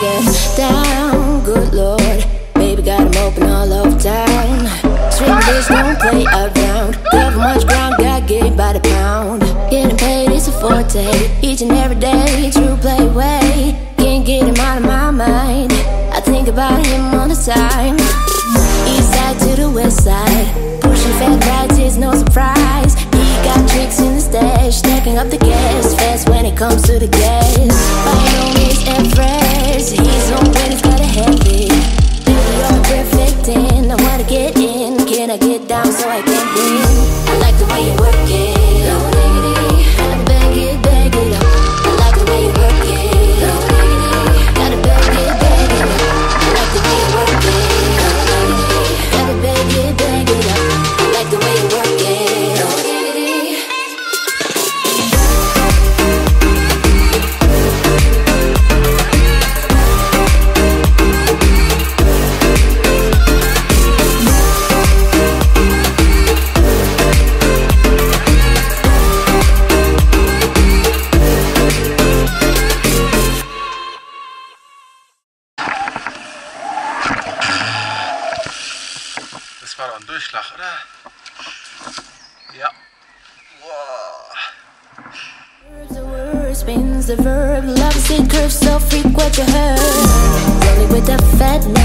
get down, good lord. Baby got 'em open all over town. Swing this, don't play around. Cover much ground, got get by the pound. Getting paid is a forte, each and every day. True play way, can't get him out of my mind. I think about him all the time. East side to the west side, pushing fat rides is no surprise. He got tricks in the stash, stacking up the gas fast when it comes to the gas. I get down so I can breathe. I like the way you work it. War? Ja. Wow. Spins the verb, curves so. Rolling with fatness,